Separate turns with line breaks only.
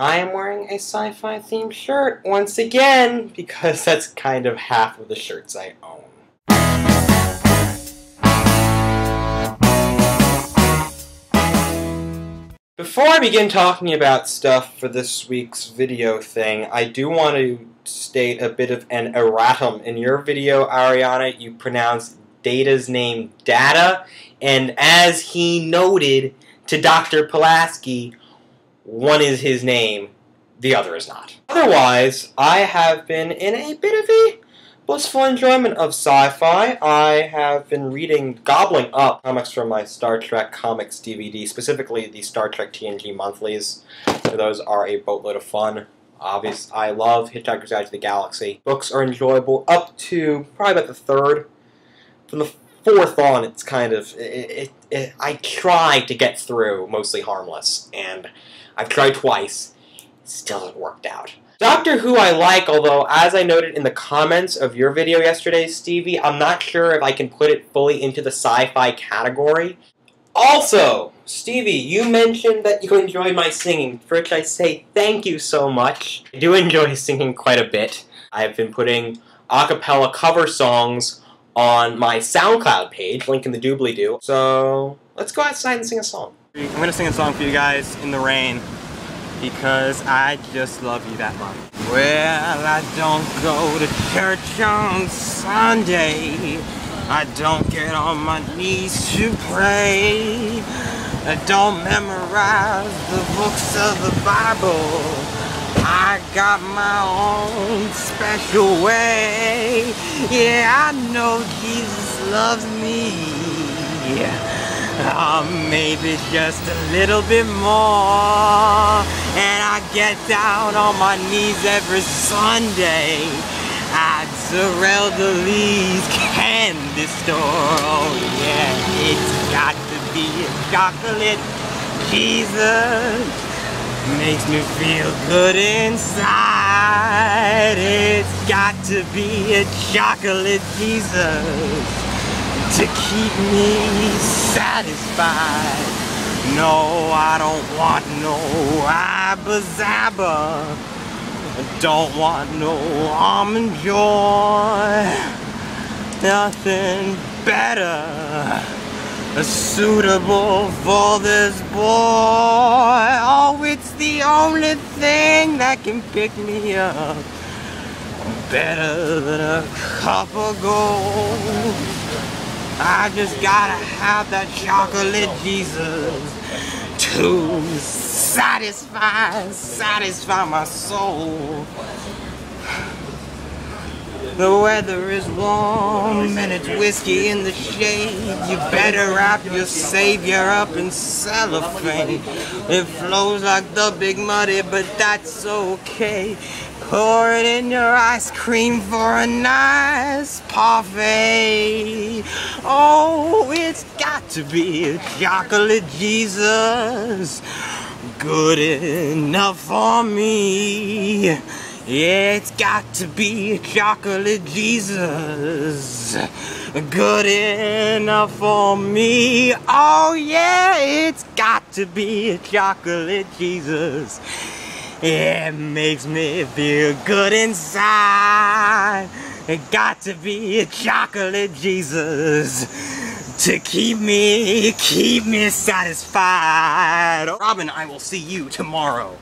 I am wearing a sci-fi themed shirt once again because that's kind of half of the shirts I own. Before I begin talking about stuff for this week's video thing, I do want to state a bit of an erratum. In your video, Ariana, you pronounced Data's name Data, and as he noted to Dr. Pulaski, one is his name, the other is not. Otherwise, I have been in a bit of a blissful enjoyment of sci-fi. I have been reading, gobbling up comics from my Star Trek comics DVD, specifically the Star Trek TNG monthlies. Those are a boatload of fun. Obvious, I love Hitchhiker's Guide to the Galaxy. Books are enjoyable up to probably about the third. From the fourth on, it's kind of it, it, it, I try to get through mostly harmless, and I've tried twice. Still hasn't worked out. Doctor Who I like, although as I noted in the comments of your video yesterday, Stevie, I'm not sure if I can put it fully into the sci-fi category. Also, Stevie, you mentioned that you enjoyed my singing, for which I say thank you so much. I do enjoy singing quite a bit. I've been putting a cappella cover songs on my SoundCloud page, link in the doobly-doo. So, let's go outside and sing a song. I'm gonna sing a song for you guys in the rain because I just love you that much. Well, I don't go to church on Sunday. I don't get on my knees to pray. I don't memorize the books of the Bible. I got my own special way. Yeah, I know Jesus loves me. Oh, maybe just a little bit more. And I get down on my knees every Sunday at Zerelda Lee's candy store. Oh yeah, it's got to be a chocolate Jesus. Makes me feel good inside. It's got to be a chocolate Jesus to keep me satisfied. No, I don't want no Abba Zaba. I don't want no almond joy. Nothing better suitable for this boy. Oh, it's the only thing that can pick me up. Better than a cup of gold. I just gotta have that chocolate Jesus to satisfy, satisfy my soul. The weather is warm and it's whiskey in the shade. You better wrap your savior up in cellophane. It flows like the big muddy, but that's okay. Pour it in your ice cream for a nice parfait. To be a chocolate Jesus. Good enough for me. Yeah, it's got to be a chocolate Jesus. Good enough for me. Oh, yeah, it's got to be a chocolate Jesus. It makes me feel good inside. It got to be a chocolate Jesus to keep me, keep me satisfied. Robin, I will see you tomorrow.